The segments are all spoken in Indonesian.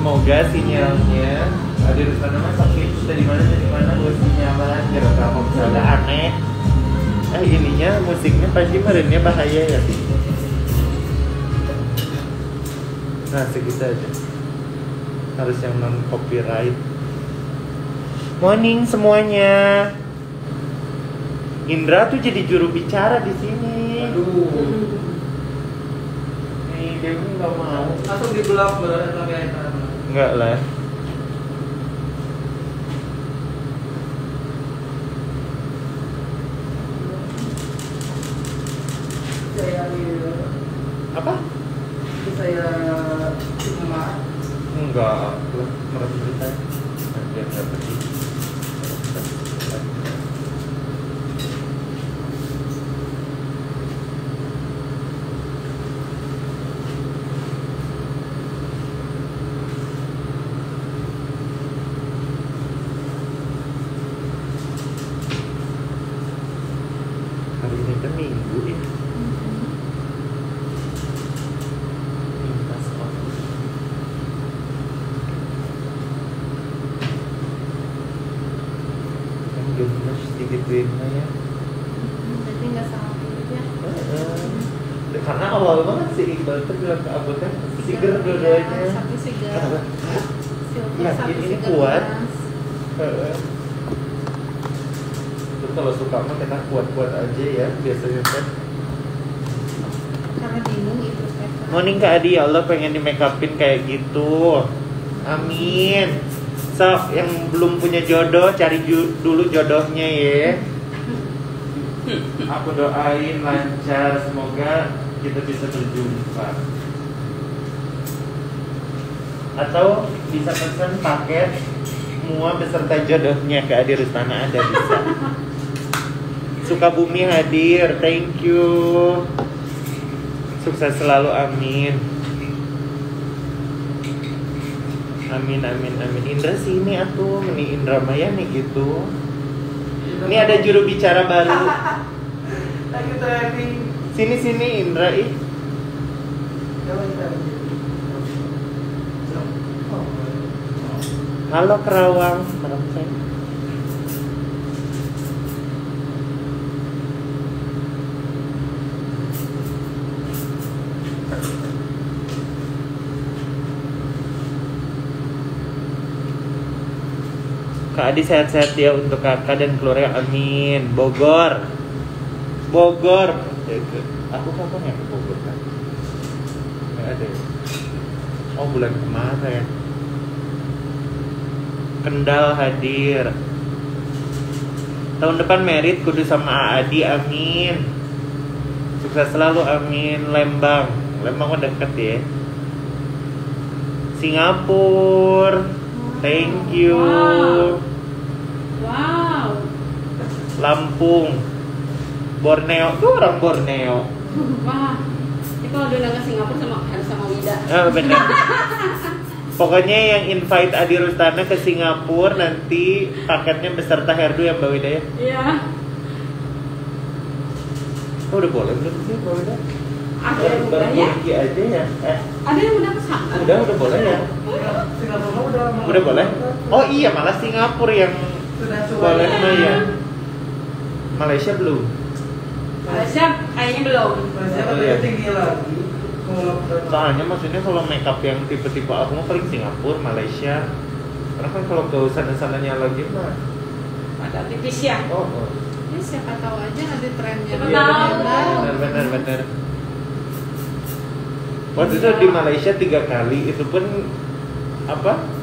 semoga sinyalnya ada di sana mas. Sakit dari mana dari mana gue sinyalan kira kamu misalnya aneh eh ininya musiknya pasti merenya bahaya ya? Sih nah segitu aja. Harus yang non copyright morning semuanya. Indra tuh jadi juru bicara di sini. Aduh. nih dia ini nggak mau. Langsung di blok beneran sampai ngựa là ya. Jadi nggak pilih ya. Karena awal banget si Iqbal tuh bilang ke Abu teh siger dua-duanya. Satu sigar. Silver Ya, satu ini sigar kuat. Terus kalau suka mah kita kuat-kuat aja ya biasanya kan. Karena bingung itu. Morning Kak Adi, ya Allah pengen di make upin kayak gitu. Amin. So, yang belum punya jodoh cari ju- dulu jodohnya ya. Aku doain lancar, semoga kita bisa berjumpa. Atau bisa pesan paket semua beserta jodohnya ke Adi Rustana ada bisa. Sukabumi hadir, thank you. Sukses selalu, amin. Amin, amin, amin. Indra sini atuh, ini Indra Maya nih gitu. Ini ada juru bicara baru. Lagi trending. Sini sini Indra ih. Halo Kerawang, Merem saya. Kak Adi sehat-sehat ya untuk kakak dan keluarga. Amin. Bogor. Bogor. Aku kapan ya ke Bogor kan? Nggak ada ya? Oh bulan kemarin. Kendal hadir. Tahun depan merit kudu sama Adi amin. Sukses selalu amin. Lembang. Lembang mah deket ya. Singapura. Thank you. Wow. Wow. Lampung Borneo tuh orang Borneo Wah. Ini kalau dia udah ke Singapura sama harus sama Wida. Ah benar. Pokoknya yang invite Adi Rustana ke Singapura nanti paketnya beserta hairdo ya Mbak Wida ya. Iya. Oh, udah boleh belum sih Mbak Wida? Ada yang udah ya? aja ya. Eh, Ada yang udah ke sana. udah udah boleh ya. Singapura udah Udah boleh. Oh iya malah Singapura yang Sudah ya. Malaysia belum. Malaysia kayaknya belum. Malaysia Oh, lebih iya. tinggi lagi. Kalau Soalnya maksudnya kalau makeup yang tipe-tipe aku mah paling Singapura, Malaysia. Karena kan kalau ke sana-sananya lagi mah. Ada tipis ya. Oh, oh. Ya siapa tahu aja ada trennya. Siapa tahu. benar benar benar. Waktu itu di Malaysia tiga kali itu pun apa?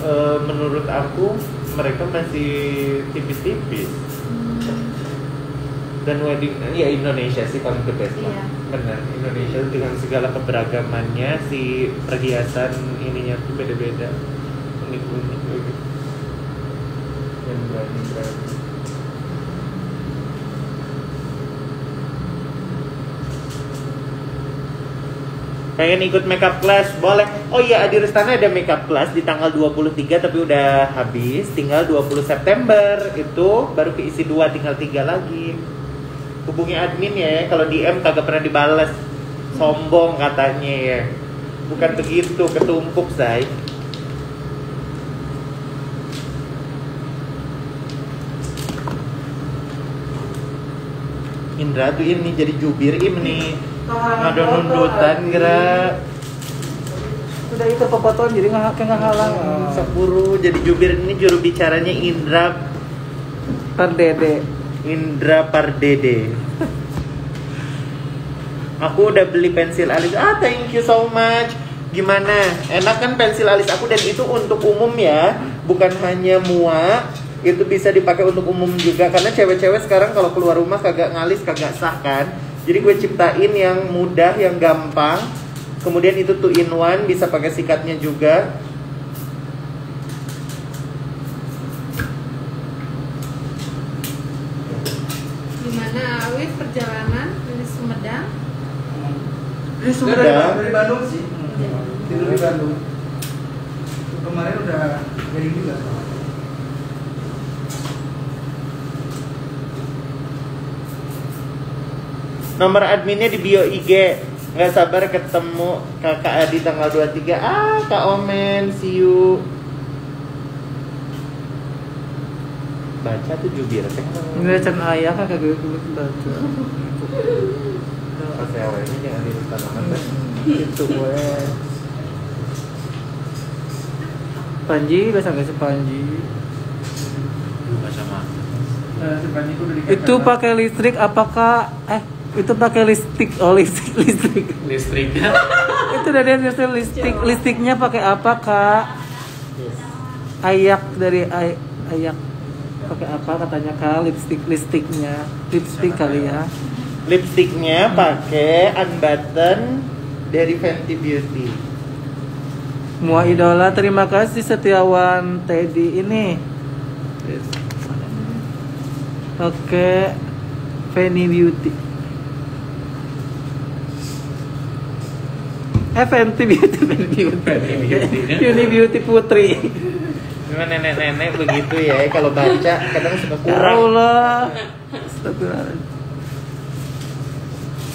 e, menurut aku mereka masih tipis-tipis. Dan wedding ya Indonesia sih paling the best lah. Iya. Benar Indonesia dengan segala keberagamannya si perhiasan ininya tuh beda-beda unik-unik gitu. Dan berani-berani. pengen ikut makeup class boleh. Oh iya di Restana ada makeup class di tanggal 23 tapi udah habis. Tinggal 20 September itu. Baru keisi dua tinggal tiga lagi. Hubungi admin ya kalau DM kagak pernah dibales. Sombong katanya ya. Bukan begitu ketumpuk say. Indra tuh ini jadi jubir im nih ada nundutan gerak. Udah itu pepoton jadi nggak kayak nggak halang. Sepuru jadi jubir ini juru bicaranya Indra Per dede. Indra Pardede. Aku udah beli pensil alis. Ah, thank you so much. Gimana? Enak kan pensil alis aku dan itu untuk umum ya, bukan hanya mua. Itu bisa dipakai untuk umum juga karena cewek-cewek sekarang kalau keluar rumah kagak ngalis, kagak sah kan. Jadi gue ciptain yang mudah, yang gampang. Kemudian itu two in one, bisa pakai sikatnya juga. Gimana Awif perjalanan dari Sumedang? Sudah Udah. dari, dari Bandung sih. Tidur di Bandung. Kemarin udah jadi juga. Nomor adminnya di bio IG. Nggak sabar ketemu kakak Adi tanggal 23. Ah, Kak Omen, see you. Baca tuh jubir. Ini can ayah kan kagak gue baca. Pas ini jangan di tanaman. Itu gue. Panji, bahasa nggak sih Panji? Itu udah dikatakan. Itu pakai listrik apakah eh itu pakai listrik oh listrik listrik. Listriknya. Itu dari hasil listrik. Listriknya pakai apa kak? Ayak dari ay, ayak. Pakai apa katanya kak? Lipstick listiknya lipstick kali ya. Lipstiknya pakai unbutton dari Fenty Beauty. Mua idola terima kasih Setiawan Teddy. Ini. Pakai Fanny Beauty Eh Fenty Beauty Beauty Beauty. Putri Memang nenek-nenek begitu ya, kalau baca kadang suka Ya kurang. Allah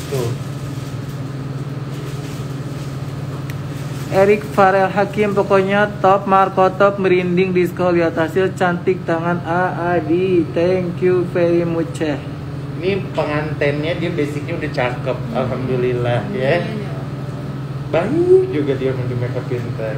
Tuh. Erik Farel Hakim pokoknya top Marco top merinding disco lihat hasil cantik tangan Aadi thank you very much. Ini pengantennya dia basicnya udah cakep, alhamdulillah ya. Baik juga dia mau di makeup pintar.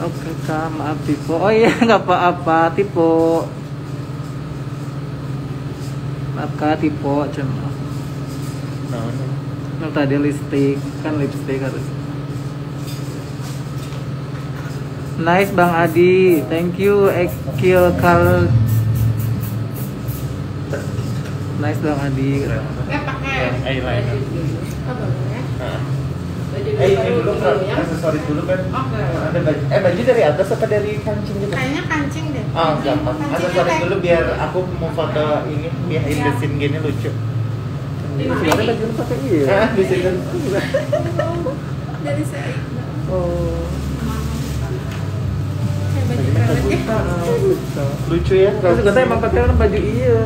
Oke kak maaf Tipo. Oh iya nggak apa-apa Tipo Kak Tipo cuma Nah, nah. Tadi lipstick kan lipstick harus Nice Bang Adi Thank you Ekil Kal Nice Bang Adi Eh eyeliner. Eh ini baru dulu dulu ya. aksesoris dulu kan. Oke. Ada baju. Eh baju dari atas apa dari kancing gitu? Kayaknya kancing deh. Oh gampang. Aksesoris kayak- dulu biar aku mau foto ini behind the scene gini lucu. Lima Sebenarnya ini. baju lu pakai iya Ah, di sini. Dari saya. Oh Kayak baju ya. Ah, lucu. Ya. Juga saya emang pakai baju iya.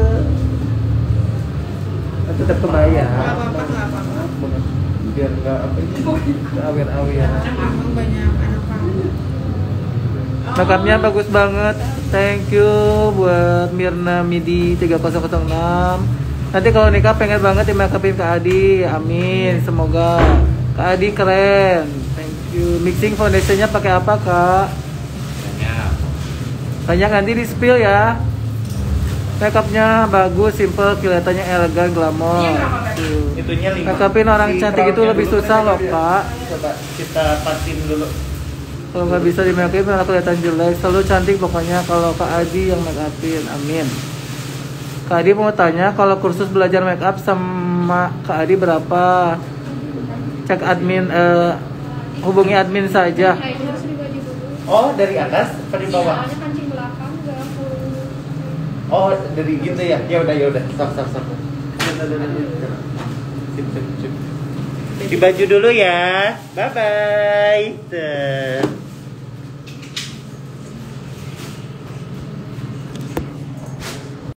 Tetap kebaya. Nggak apa-apa, nggak apa-apa. Biar nggak apa. Awir-awir. Emang banyak anak kamu. Makeupnya bagus banget. Thank you buat Mirna Midi 3006. Nanti kalau nikah pengen banget di makeupin Kak Adi. Amin. Semoga Kak Adi keren. Thank you. Mixing foundationnya pakai apa Kak? banyak Banyak nanti di spill ya. Makeupnya bagus, simple, kelihatannya elegan, glamor. Iya. Itunya lima. Makeupin orang Di cantik itu lebih susah kan loh. Kak. Coba kita pasin dulu. Kalau nggak bisa di make up malah kelihatan jelek. Selalu cantik pokoknya kalau Kak Adi yang make upin. Amin. Kak Adi mau tanya kalau kursus belajar make up sama Kak Adi berapa? Cek admin eh, hubungi admin saja. Oh dari atas apa di bawah? Full. Oh dari gitu ya? Ya udah ya udah. Stop stop stop. Sip, sip, sip. Di baju dulu ya. Bye bye.